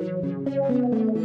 Música